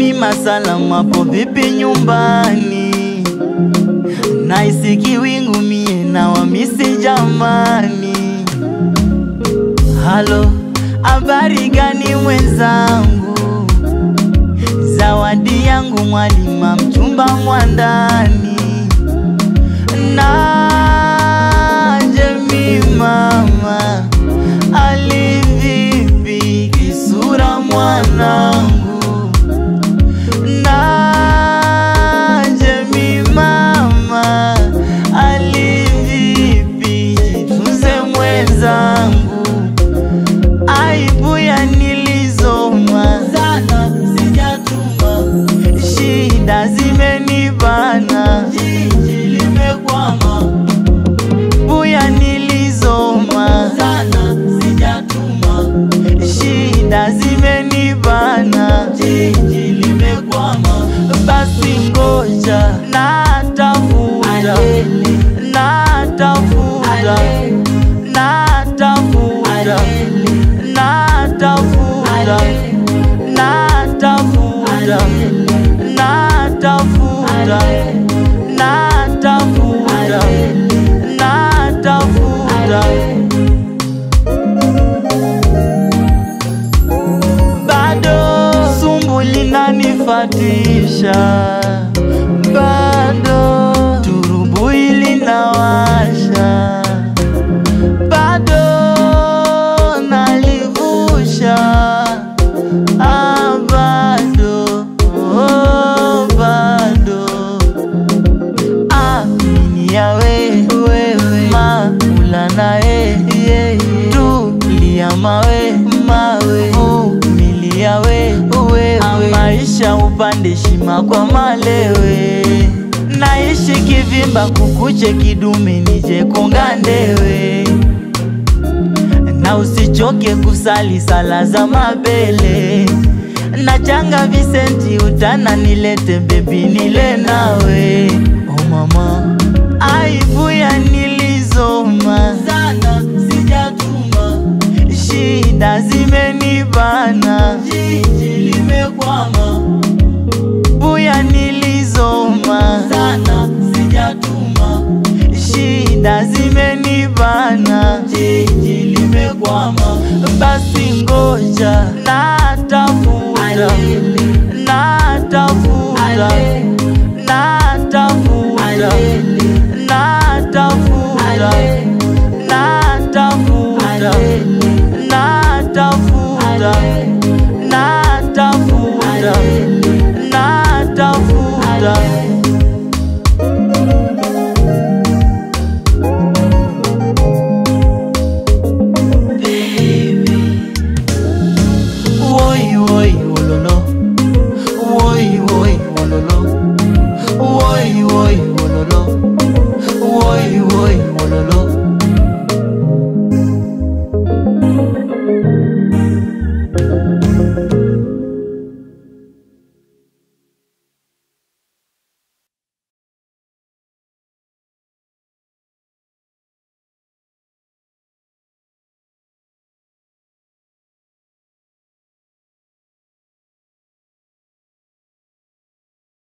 Jemima salama po vipi nyumbani? Naisiki wingu mie na wamisi jamani. Halo, habari gani mwenzangu? Zawadi yangu mwalima mchumba mwandani zimenibana jiji limekwama. Basi ngoja natafuta natafuta 地下。Kwa malewe. Naishi kivimba kukuche kidume nije kongandewe na usichoke kusali sala za mabele. Na changa Visenti utana nilete bebi nile nawe. Oh mama aibu ya nilizoma sana, jiji limekwama, basi ngoja natafuta